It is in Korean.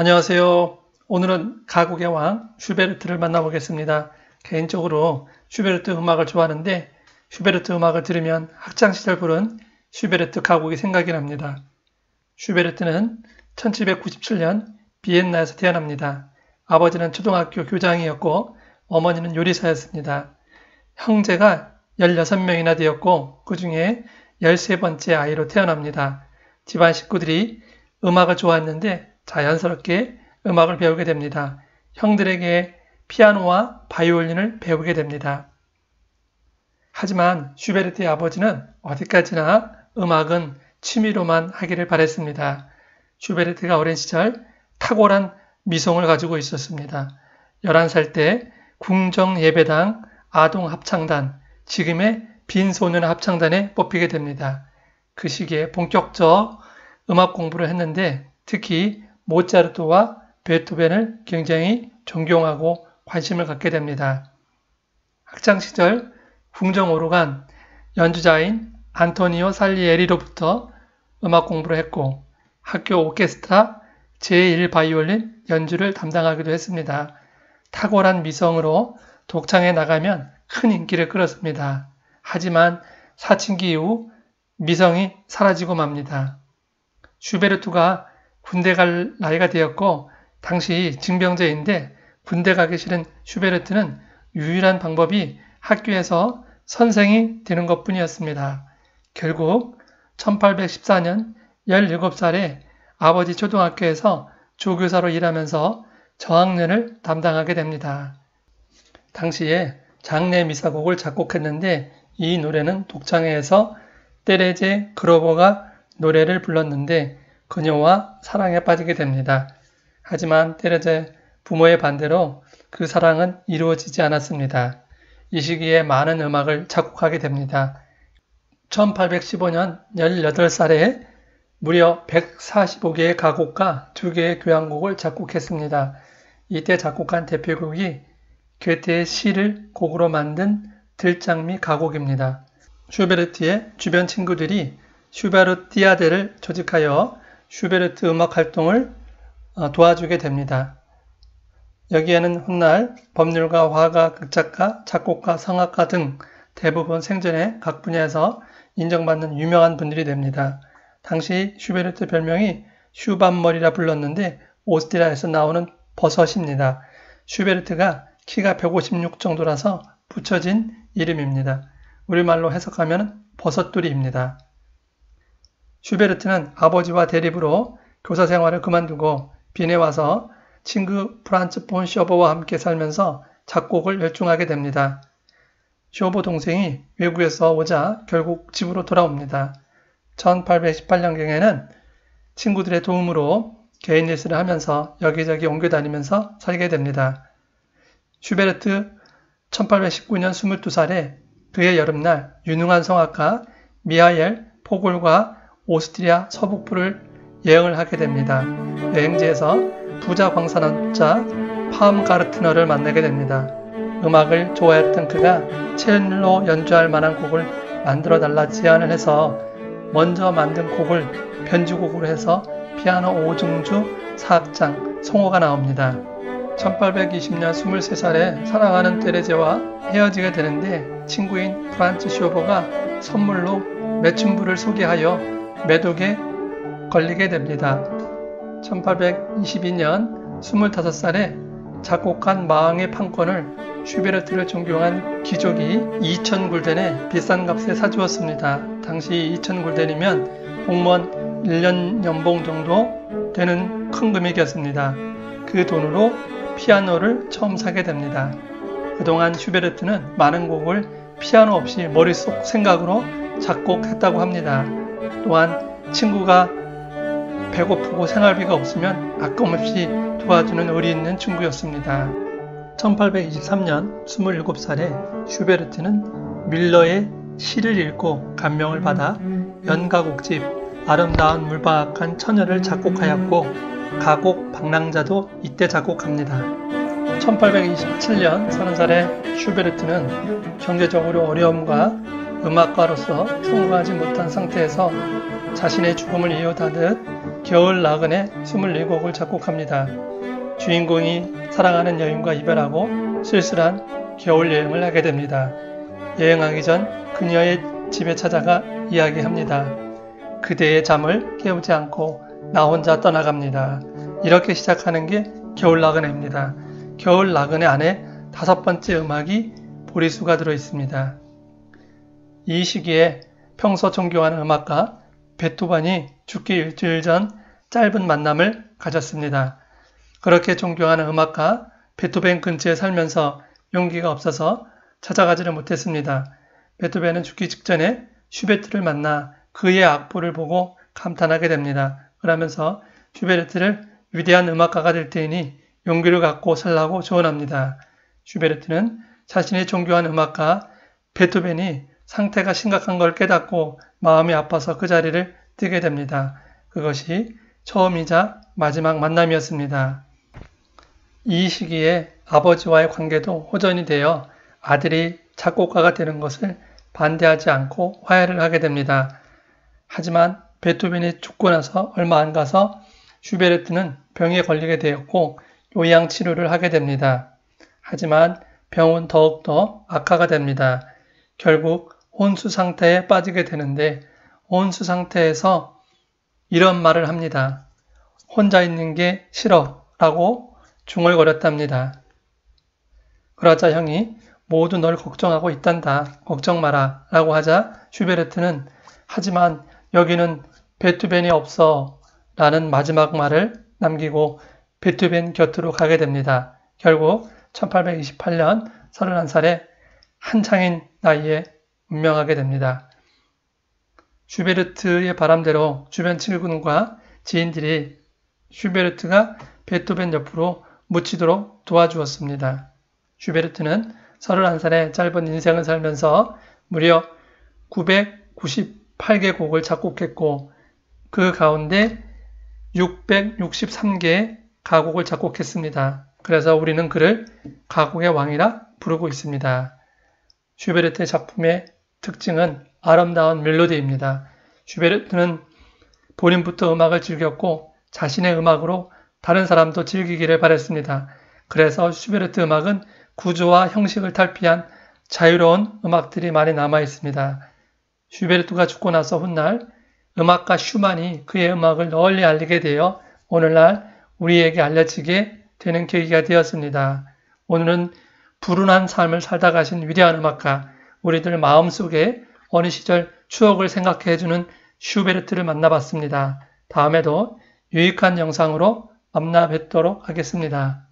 안녕하세요. 오늘은 가곡의 왕 슈베르트를 만나보겠습니다. 개인적으로 슈베르트 음악을 좋아하는데 슈베르트 음악을 들으면 학창시절 부른 슈베르트 가곡이 생각이 납니다. 슈베르트는 1797년 비엔나에서 태어납니다. 아버지는 초등학교 교장이었고 어머니는 요리사였습니다. 형제가 16명이나 되었고 그 중에 13번째 아이로 태어납니다. 집안 식구들이 음악을 좋아했는데 자연스럽게 음악을 배우게 됩니다. 형들에게 피아노와 바이올린을 배우게 됩니다. 하지만 슈베르트의 아버지는 어디까지나 음악은 취미로만 하기를 바랬습니다. 슈베르트가 어린 시절 탁월한 미성을 가지고 있었습니다. 11살 때 궁정예배당 아동합창단, 지금의 빈소년 합창단에 뽑히게 됩니다. 그 시기에 본격적 음악 공부를 했는데 특히 모차르트와 베토벤을 굉장히 존경하고 관심을 갖게 됩니다. 학창 시절 궁정 오르간 연주자인 안토니오 살리에리로부터 음악 공부를 했고 학교 오케스트라 제1바이올린 연주를 담당하기도 했습니다. 탁월한 미성으로 독창에 나가면 큰 인기를 끌었습니다. 하지만 사춘기 이후 미성이 사라지고 맙니다. 슈베르트가 군대 갈 나이가 되었고 당시 징병제인데 군대 가기 싫은 슈베르트는 유일한 방법이 학교에서 선생이 되는 것 뿐이었습니다. 결국 1814년 17살에 아버지 초등학교에서 조교사로 일하면서 저학년을 담당하게 됩니다. 당시에 장례 미사곡을 작곡했는데 이 노래는 독창회에서 때레제 그로버가 노래를 불렀는데 그녀와 사랑에 빠지게 됩니다. 하지만 때레제 부모의 반대로 그 사랑은 이루어지지 않았습니다. 이 시기에 많은 음악을 작곡하게 됩니다. 1815년 18살에 무려 145개의 가곡과 2개의 교향곡을 작곡했습니다. 이때 작곡한 대표곡이 괴테의 시를 곡으로 만든 들장미 가곡입니다. 슈베르트의 주변 친구들이 슈베르티아데를 조직하여 슈베르트 음악 활동을 어, 도와주게 됩니다. 여기에는 훗날 법률가, 화가, 극작가, 작곡가, 성악가 등 대부분 생전에 각 분야에서 인정받는 유명한 분들이 됩니다. 당시 슈베르트 별명이 Schwammerl이라 불렀는데 오스트리아에서 나오는 버섯입니다. 슈베르트가 키가 156 정도라서 붙여진 이름입니다. 우리말로 해석하면 버섯돌이입니다. 슈베르트는 아버지와 대립으로 교사 생활을 그만두고 빈에 와서 친구 프란츠 폰 쇼버와 함께 살면서 작곡을 열중하게 됩니다. 쇼버 동생이 외국에서 오자 결국 집으로 돌아옵니다. 1818년경에는 친구들의 도움으로 개인 레슨을 하면서 여기저기 옮겨 다니면서 살게 됩니다. 슈베르트 1819년 22살에 그 해 여름날 유능한 성악가 미하엘 포글과 오스트리아 서북부를 여행을 하게 됩니다. 여행지에서 부자 광산업자 파암가르트너를 만나게 됩니다. 음악을 좋아했던 그가 첼로 연주할 만한 곡을 만들어 달라 제안을 해서 먼저 만든 곡을 변주곡으로 해서 피아노 5중주 4악장 송호가 나옵니다. 1820년 23살에 사랑하는 테레제와 헤어지게 되는데 친구인 프란츠 쇼버가 선물로 매춘부를 소개하여 매독에 걸리게 됩니다. 1822년 25살에 작곡한 마왕의 판권을 슈베르트를 존경한 귀족이 2,000굴덴에 비싼 값에 사주었습니다. 당시 2,000굴덴이면 공무원 1년 연봉 정도 되는 큰 금액이었습니다. 그 돈으로 피아노를 처음 사게 됩니다. 그동안 슈베르트는 많은 곡을 피아노 없이 머릿속 생각으로 작곡했다고 합니다. 또한 친구가 배고프고 생활비가 없으면 아낌없이 도와주는 의리 있는 친구였습니다. 1823년 27살에 슈베르트는 밀러의 시를 읽고 감명을 받아 연가곡집 아름다운 물박한 처녀를 작곡하였고 가곡 방랑자도 이때 작곡합니다. 1827년 30살에 슈베르트는 경제적으로 어려움과 음악가로서 성공하지 못한 상태에서 자신의 죽음을 이어다듯 겨울 나그네 24곡을 작곡합니다. 주인공이 사랑하는 여인과 이별하고 쓸쓸한 겨울 여행을 하게 됩니다. 여행하기 전 그녀의 집에 찾아가 이야기합니다. 그대의 잠을 깨우지 않고 나 혼자 떠나갑니다. 이렇게 시작하는 게 겨울 나그네입니다. 겨울 나그네 안에 다섯 번째 음악이 보리수가 들어 있습니다. 이 시기에 평소 존경하는 음악가 베토벤이 죽기 일주일 전 짧은 만남을 가졌습니다. 그렇게 존경하는 음악가 베토벤 근처에 살면서 용기가 없어서 찾아가지를 못했습니다. 베토벤은 죽기 직전에 슈베트를 만나 그의 악보를 보고 감탄하게 됩니다. 그러면서 슈베르트를 위대한 음악가가 될 테니 용기를 갖고 살라고 조언합니다. 슈베르트는 자신의 존경하는 음악가 베토벤이 상태가 심각한 걸 깨닫고 마음이 아파서 그 자리를 뜨게 됩니다. 그것이 처음이자 마지막 만남이었습니다. 이 시기에 아버지와의 관계도 호전이 되어 아들이 작곡가가 되는 것을 반대하지 않고 화해를 하게 됩니다. 하지만 베토벤이 죽고 나서 얼마 안 가서 슈베르트는 병에 걸리게 되었고 요양 치료를 하게 됩니다. 하지만 병은 더욱더 악화가 됩니다. 결국 혼수 상태에 빠지게 되는데 혼수 상태에서 이런 말을 합니다. 혼자 있는 게 싫어 라고 중얼거렸답니다. 그러자 형이 모두 널 걱정하고 있단다. 걱정 마라 라고 하자 슈베르트는 하지만 여기는 베토벤이 없어 라는 마지막 말을 남기고 베토벤 곁으로 가게 됩니다. 결국 1828년 31살에 한창인 나이에 운명하게 됩니다. 슈베르트의 바람대로 주변 친구들과 지인들이 슈베르트가 베토벤 옆으로 묻히도록 도와주었습니다. 슈베르트는 31살의 짧은 인생을 살면서 무려 998개 곡을 작곡했고 그 가운데 663개의 가곡을 작곡했습니다. 그래서 우리는 그를 가곡의 왕이라 부르고 있습니다. 슈베르트의 작품의 특징은 아름다운 멜로디입니다. 슈베르트는 본인부터 음악을 즐겼고 자신의 음악으로 다른 사람도 즐기기를 바랬습니다. 그래서 슈베르트 음악은 구조와 형식을 탈피한 자유로운 음악들이 많이 남아 있습니다. 슈베르트가 죽고 나서 훗날 음악가 슈만이 그의 음악을 널리 알리게 되어 오늘날 우리에게 알려지게 되는 계기가 되었습니다. 오늘은 불운한 삶을 살다 가신 위대한 음악가, 우리들 마음속에 어느 시절 추억을 생각해 주는 슈베르트를 만나봤습니다. 다음에도 유익한 영상으로 만나 뵙도록 하겠습니다.